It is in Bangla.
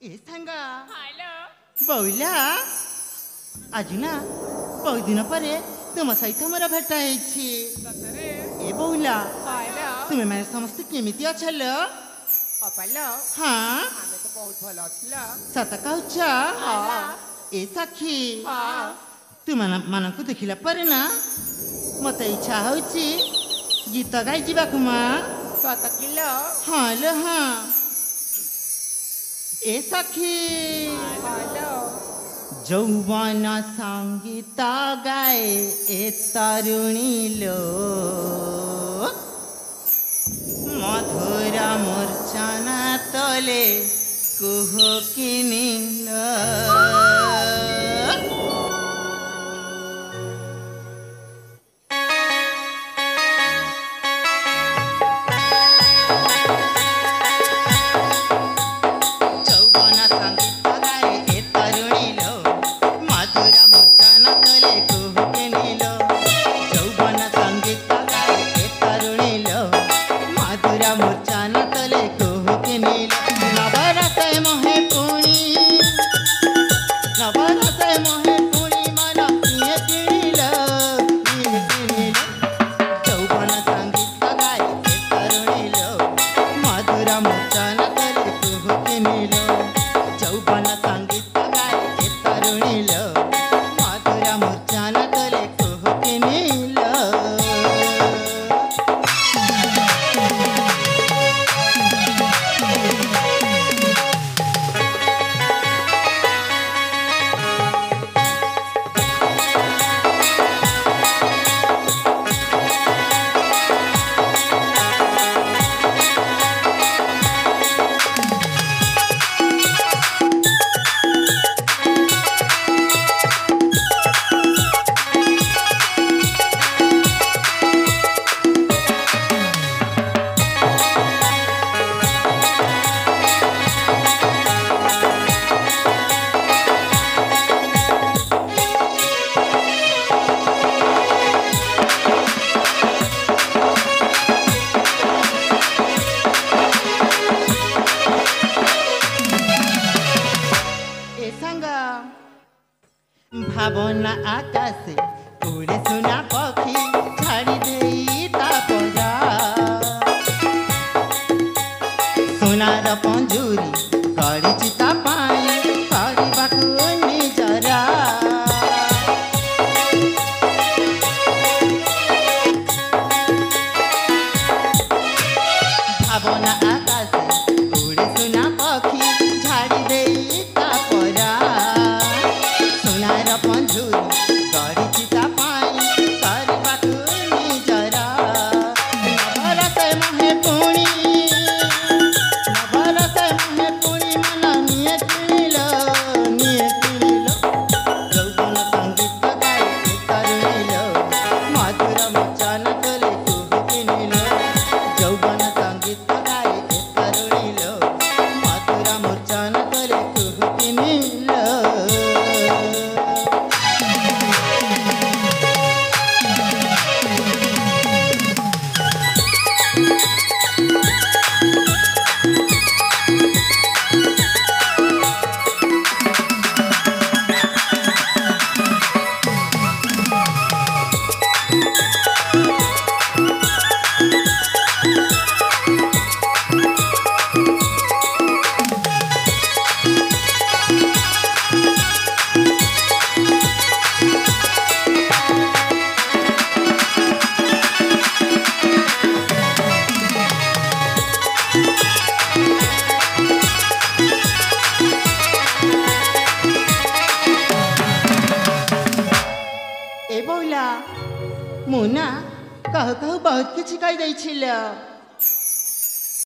ए सांगा बहुला अजुना बहु दिन परे तुम सहित मोर भेट होइछि ए बहुला तुमे माने समस्त केमिति अछल अपाल हां आमे तो बहुत भल अछल सत कहछ हां ए सखी हां तुमन मानकु देखिला परे ना मते इच्छा होइछि गीत गाई जीवाकु मा सत किलो हां ल हां যৌবন সংগীত গায়ে এ তরুণী লো মধুর মূর্চনা তলে কুহ কিনিল যাব না আকাশে উড়ে শোনা পাখি ছাড়ি দেই তাপজা সোনার পঞ্জুরি করেছি ଏ ବୋଇଲା ମୁଁ ନା କାହୁ କାହୁ ବହୁତ କିଛି କହିଦେଇছিল